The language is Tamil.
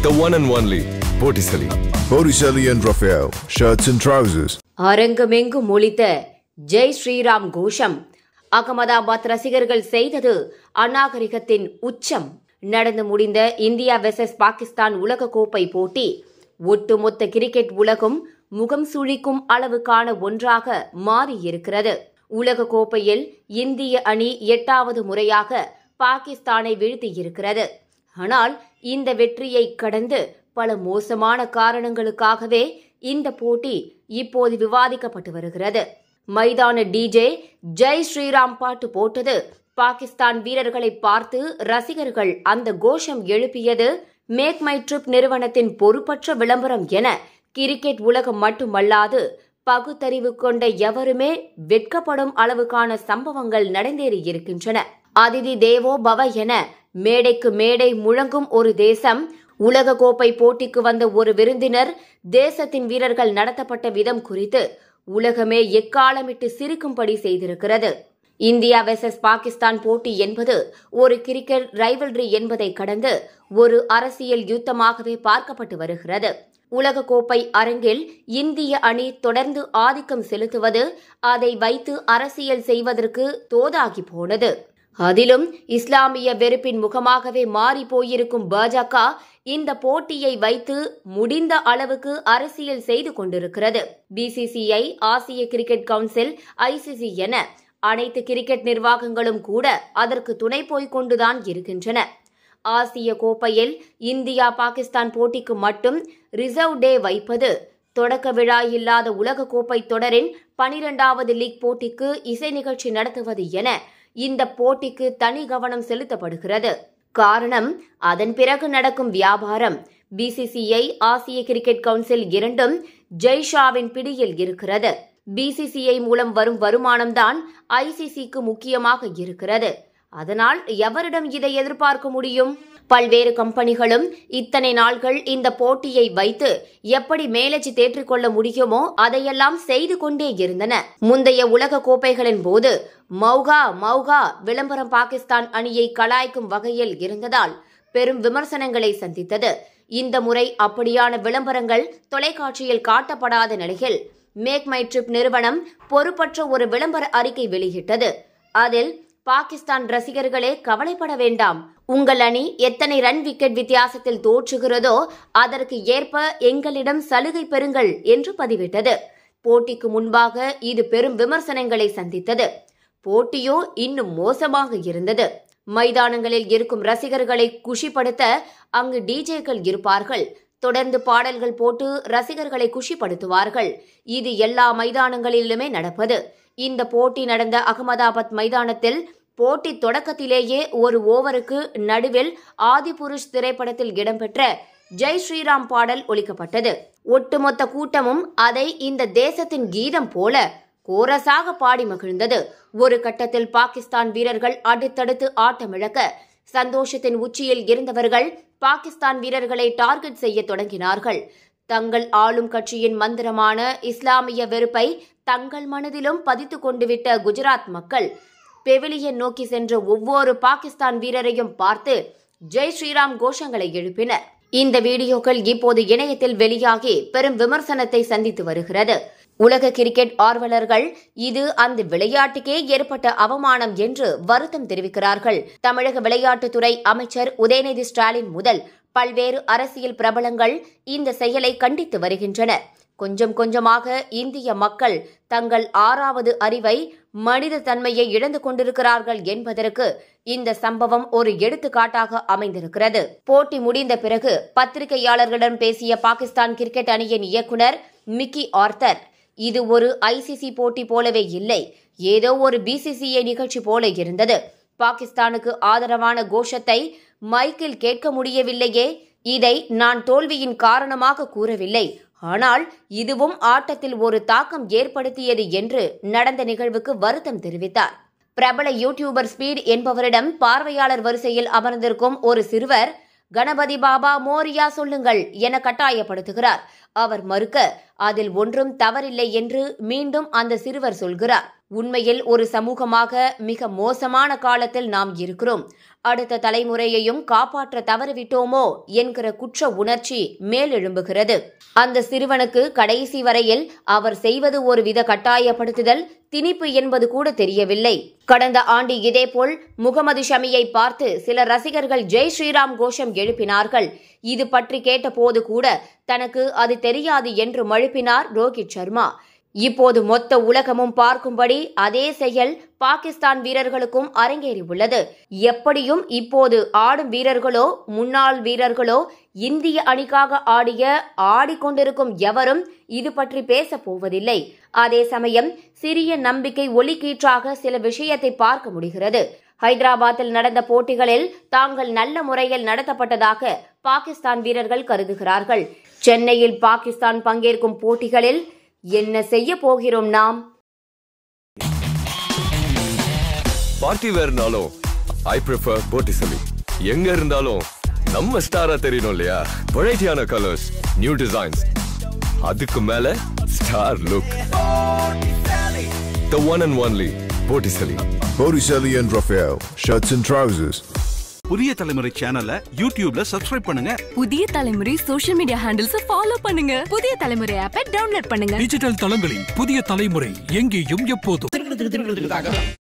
The one and only Botticelli. Botticelli and Raphael, shirts and trousers. அரங்கமெங்கும் ஒலித்த ஜெய் ஸ்ரீராம் கோஷம் அகமதாபாத் ரசிகர்கள் செய்தது அநாகரிகத்தின் உச்சம் நடந்து முடிந்த இந்தியா வெர்சஸ் பாகிஸ்தான் உலகக்கோப்பை போட்டி ஒட்டுமொத்த கிரிக்கெட் உலகம் முகம் சுழிக்கும் அளவுக்கான ஒன்றாக மாறியிருக்கிறது உலகக்கோப்பையில் இந்திய அணி எட்டாவது முறையாக பாகிஸ்தானை வீழ்த்தியிருக்கிறது ஆனால் இந்த வெற்றியை கடந்து பல மோசமான காரணங்களுக்காகவே இந்த போட்டி இப்போது விவாதிக்கப்பட்டு வருகிறது. மைதான டிஜே ஜெய் ஸ்ரீராம் பாட்டு போட்டது. பாகிஸ்தான் வீரர்களை பார்த்து ரசிகர்கள் அந்த கோஷம் எழுப்பியது மேக் மை ட்ரிப் நிறுவனத்தின் பொறுப்பற்ற விளம்பரம் என. கிரிக்கெட் உலகம் மட்டுமல்லாது பகுத்தறிவு கொண்ட எவருமே வெட்கப்படும் அளவுக்கான சம்பவங்கள் நடந்தேறியிருக்கின்றன. அதிதி தேவோ பவ என மேடைக்கு மேடை முழங்கும் ஒரு தேசம். உலகக்கோப்பை போட்டிக்கு வந்த ஒரு விருந்தினர் தேசத்தின் வீரர்கள் நடத்தப்பட்ட விதம் குறித்து உலகமே எக்காலமிட்டு சிரிக்கும்படி செய்திருக்கிறது. இந்தியா வெர்சஸ் பாகிஸ்தான் போட்டி என்பது ஒரு கிரிக்கெட் ரைவல்ரி என்பதை கடந்து ஒரு அரசியல் யுத்தமாகவே பார்க்கப்பட்டு வருகிறது. உலகக்கோப்பை அரங்கில் இந்திய அணி தொடர்ந்து ஆதிக்கம் செலுத்துவது அதை வைத்து அரசியல் செய்வதற்கு தோதாகி போனது. அதிலும் இஸ்லாமிய வெறுப்பின் முகமாகவே மாறி போயிருக்கும் பாஜக இந்த போட்டியை வைத்து முடிந்த அளவுக்கு அரசியல் செய்து கொண்டிருக்கிறது. பிசிசிஐ ஆசிய கிரிக்கெட் கவுன்சில் ஐசிசி என அனைத்து கிரிக்கெட் நிர்வாகங்களும் கூட அதற்கு துணை போய்க் கொண்டுதான் இருக்கின்றன. ஆசிய கோப்பையில் இந்தியா பாகிஸ்தான் போட்டிக்கு மட்டும் ரிசர்வ் டே வைப்பது தொடக்க விழா இல்லாத உலகக்கோப்பை தொடரின் பனிரெண்டாவது லீக் போட்டிக்கு இசை நிகழ்ச்சி நடத்துவது என இந்த போட்டிக்கு தனி கவனம் செலுத்தப்படுகிறது. காரணம் அதன் பிறகு நடக்கும் வியாபாரம். பிசிசிஐ ஆசிய கிரிக்கெட் கவுன்சில் இரண்டும் ஜெய்ஷாவின் பிடியில் இருக்கிறது. பிசிசிஐ மூலம் வரும் வருமானம்தான் ஐசிசிக்கு முக்கியமாக இருக்கிறது. அதனால் எவரிடம் இதை எதிர்பார்க்க முடியும்? பல்வேறு கம்பெனிகளும் இத்தனை நாள்கள் இந்த போட்டியை வைத்து எப்படி மேலச்சு தேற்றிக்கொள்ள முடியுமோ அதையெல்லாம் செய்து கொண்டே இருந்தன. முந்தைய உலக கோப்பைகளின் போது மௌகா மௌகா விளம்பரம் பாகிஸ்தான் அணியை கலாய்க்கும் வகையில் இருந்ததால் பெரும் விமர்சனங்களை சந்தித்தது. இந்த முறை அப்படியான விளம்பரங்கள் தொலைக்காட்சியில் காட்டப்படாத நிலையில் மேக் மை ட்ரிப் நிறுவனம் பொறுப்பற்ற ஒரு விளம்பர அறிக்கை வெளியிட்டது. அதில் பாகிஸ்தான் ரசிகர்களே கவலைப்பட வேண்டாம். உங்கள் அணி எத்தனை ரன் விக்கெட் வித்தியாசத்தில் தோற்றுகிறதோ அதற்கு ஏற்ப எங்களிடம் சலுகை பெறுங்கள் என்று பதிவிட்டது. போட்டிக்கு முன்பாக இது பெரும் விமர்சனங்களை சந்தித்தது. போட்டியோ இன்னும் மோசமாக இருந்தது. மைதானங்களில் இருக்கும் ரசிகர்களை குஷிப்படுத்த அங்கு டிஜேக்கள் இருப்பார்கள். தொடர்ந்து பாடல்கள் போட்டு ரசிகர்களை குஷிப்படுத்துவார்கள். இது எல்லா மைதானங்களிலுமே நடப்பது. இந்த போட்டி நடந்த அகமதாபாத் மைதானத்தில் போட்டி தொடக்கத்திலேயே ஒரு ஓவருக்கு நடுவில் ஆதிபுருஷ் திரைப்படத்தில் இடம்பெற்ற ஜெய் ஸ்ரீராம் பாடல் ஒலிக்கப்பட்டது. ஒட்டுமொத்த கூட்டமும் அதை இந்த தேசத்தின் கீதம் போல கோரசாக பாடி மகிழ்ந்தது. ஒரு கட்டத்தில் பாகிஸ்தான் வீரர்கள் அடுத்தடுத்து ஆட்டமிழக்க சந்தோஷத்தின் உச்சியில் இருந்தவர்கள் பாகிஸ்தான் வீரர்களை டார்கெட் செய்ய தொடங்கினார்கள். தங்கள் ஆளும் கட்சியின் மந்திரமான இஸ்லாமிய வெறுப்பை தங்கள் மனதிலும் பதித்து கொண்டுவிட்ட குஜராத் மக்கள் பெவிலியன் நோக்கி சென்ற ஒவ்வொரு பாகிஸ்தான் வீரரையும் பார்த்து ஜெய் ஸ்ரீராம் கோஷங்களை எழுப்பினர். இந்த வீடியோக்கள் இப்போது இணையத்தில் வெளியாகி பெரும் விமர்சனத்தை சந்தித்து வருகிறது. உலக கிரிக்கெட் ஆர்வலர்கள் இது அந்த விளையாட்டுக்கே ஏற்பட்ட அவமானம் என்று வருத்தம் தெரிவிக்கிறார்கள். தமிழக விளையாட்டுத்துறை அமைச்சர் உதயநிதி ஸ்டாலின் முதல் பல்வேறு அரசியல் பிரபலங்கள் இந்த செயலை கண்டித்து வருகின்றனர். கொஞ்சம் கொஞ்சமாக இந்திய மக்கள் தங்கள் ஆறாவது அறிவை மனித தன்மையை இழந்து கொண்டிருக்கிறார்கள் என்பதற்கு இந்த சம்பவம் ஒரு எடுத்துக்காட்டாக அமைந்திருக்கிறது. போட்டி முடிந்த பிறகு பத்திரிகையாளர்களிடம் பேசிய பாகிஸ்தான் கிரிக்கெட் அணியின் இயக்குனர் மிக்கி ஆர்த்தர் இது ஒரு ஐசிசி போட்டி போலவே இல்லை. ஏதோ ஒரு பிசிசிஐ நிகழ்ச்சி போல இருந்தது. பாகிஸ்தானுக்கு ஆதரவான கோஷத்தை மைக்கில் கேட்க முடியவில்லையே. இதை நான் தோல்வியின் காரணமாக கூறவில்லை. ஆனால் இதுவும் ஆட்டத்தில் ஒரு தாக்கம் ஏற்படுத்தியது என்று நடந்த நிகழ்வுக்கு வருத்தம் தெரிவித்தார். பிரபல யூடியூபர் ஸ்பீட் என்பவரிடம் பார்வையாளர் வரிசையில் அமர்ந்திருக்கும் ஒரு சிறுவர் கணபதி பாபா மோரியா சொல்லுங்கள் என கட்டாயப்படுத்துகிறார். அவர் மறுக்க அதில் ஒன்றும் தவறில்லை என்று மீண்டும் அந்த சிறுவர் சொல்கிறார். உண்மையில் ஒரு சமூகமாக மிக மோசமான காலத்தில் நாம் இருக்கிறோம். அடுத்த தலைமுறையையும் காப்பாற்ற தவறிவிட்டோமோ என்கிற குற்ற உணர்ச்சி மேலெழும்புகிறது. அந்த சிறுவனுக்கு கடைசி வரையில் அவர் செய்வது ஒரு வித கட்டாயப்படுத்துதல் திணிப்பு என்பது கூட தெரியவில்லை. கடந்த ஆண்டு இதேபோல் முகமது ஷமியை பார்த்து சில ரசிகர்கள் ஜெய் ஸ்ரீராம் கோஷம் எழுப்பினார்கள். இது பற்றி கேட்டபோது கூட தனக்கு அது தெரியாது என்று மழுப்பினார் ரோஹித் சர்மா. இப்போது மொத்த உலகமும் பார்க்கும்படி அதே செயல் பாகிஸ்தான் வீரர்களுக்கும் அரங்கேறியுள்ளது. எப்படியும் இப்போது ஆடும் வீரர்களோ முன்னாள் வீரர்களோ இந்திய அணிக்காக ஆடிய ஆடிக்கொண்டிருக்கும் எவரும் இது பற்றி பேசப் போவதில்லை. அதே சமயம் சிறிய நம்பிக்கை ஒலிக்கீற்றாக சில விஷயத்தை பார்க்க முடிகிறது. ஹைதராபாத்தில் நடந்த போட்டிகளில் தாங்கள் நல்ல முறையில் நடத்தப்பட்டதாக பாகிஸ்தான் வீரர்கள் கருதுகிறார்கள். சென்னையில் பாகிஸ்தான் பங்கேற்கும் போட்டிகளில் என்ன செய்ய போகிறோம் நாம்? பார்ட்டி வேர்னாலும் ஐ ப்ரிஃபர் போட்டிசலி எங்க இருந்தாலும் நம்ம ஸ்டாரா தெரியணும் இல்லையா? வெரைட்டியான கலர்ஸ் நியூ டிசைன்ஸ் அதுக்கு மேல star look the one and only Botticelli Botticelli and Raphael, shirts and trousers. புதிய தலைமுறை சேனலை யூடியூப்ல சப்ஸ்கிரைப் பண்ணுங்க. புதிய தலைமுறை சோஷியல் மீடியா ஹேண்டில்ஸ் ஃபாலோ பண்ணுங்க. புதிய தலைமுறை ஆப்பை டவுன்லோட் பண்ணுங்க. டிஜிட்டல் தளங்களில் புதிய தலைமுறை எங்கேயும் எப்போதும்.